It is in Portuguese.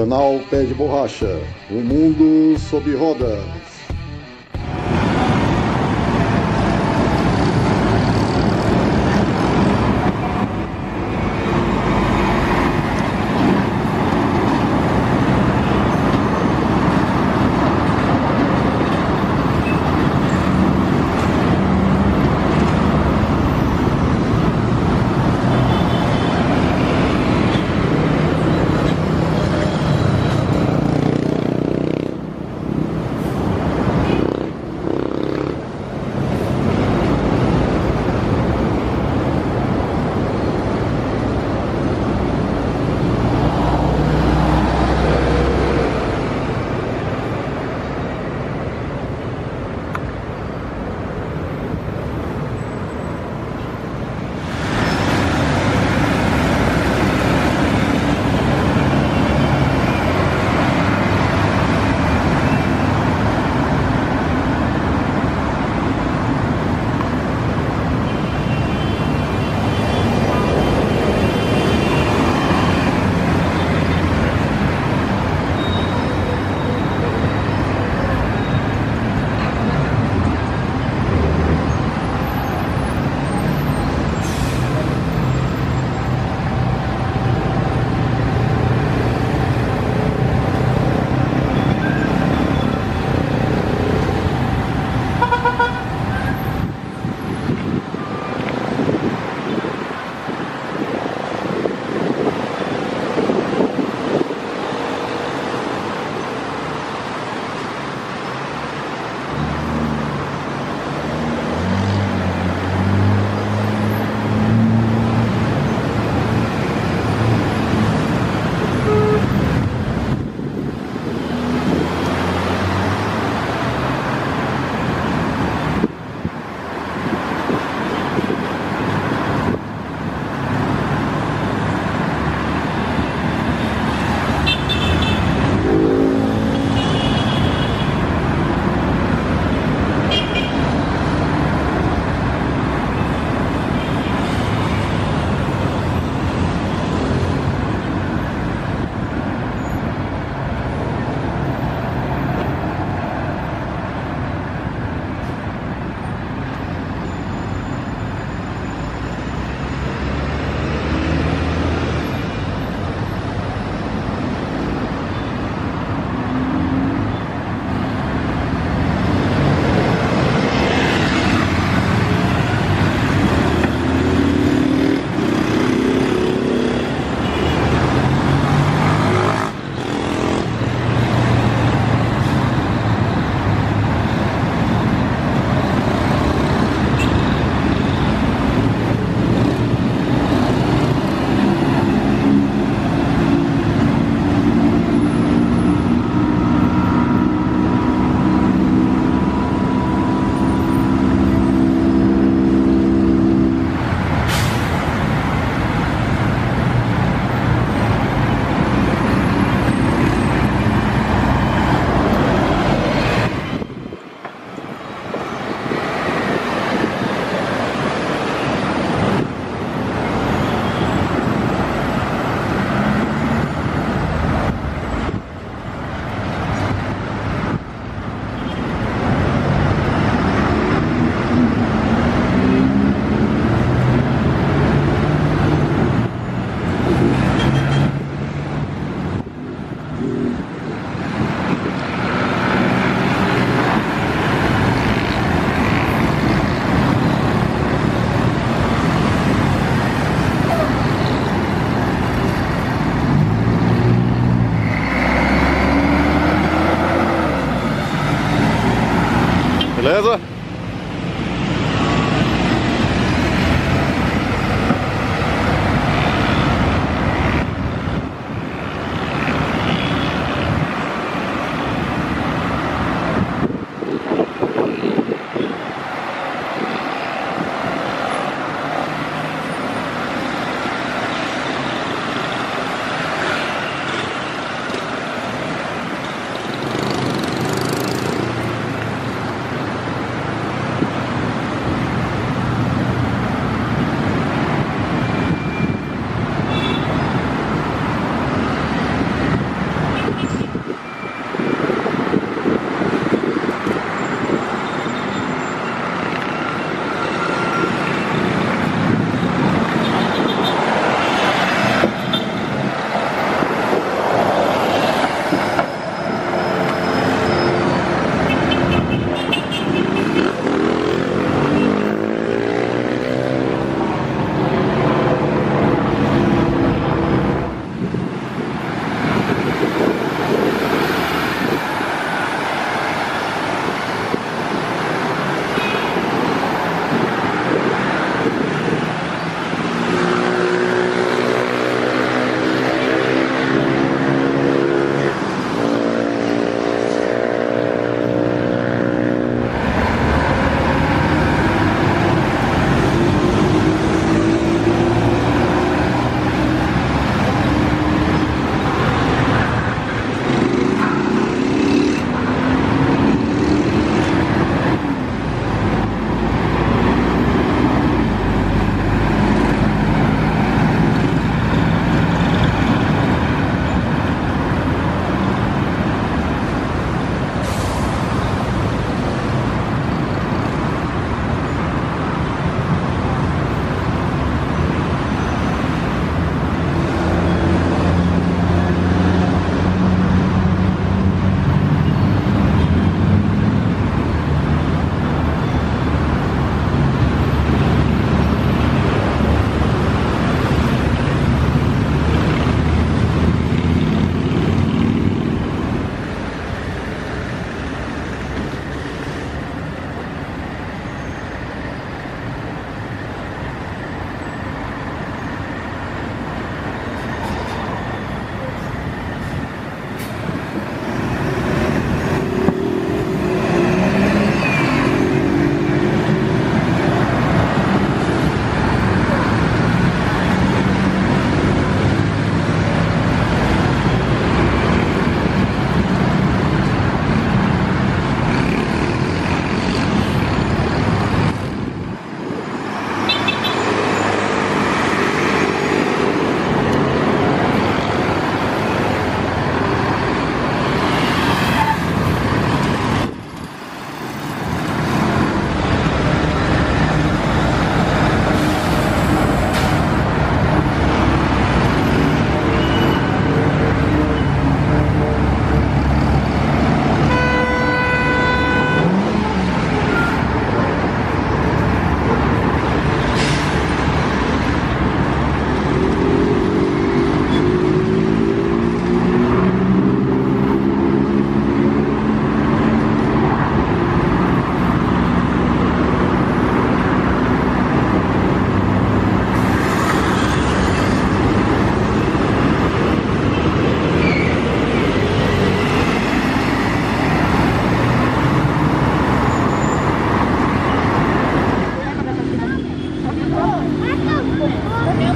Canal Pé de Borracha, o mundo sob rodas. Alltså, Atau.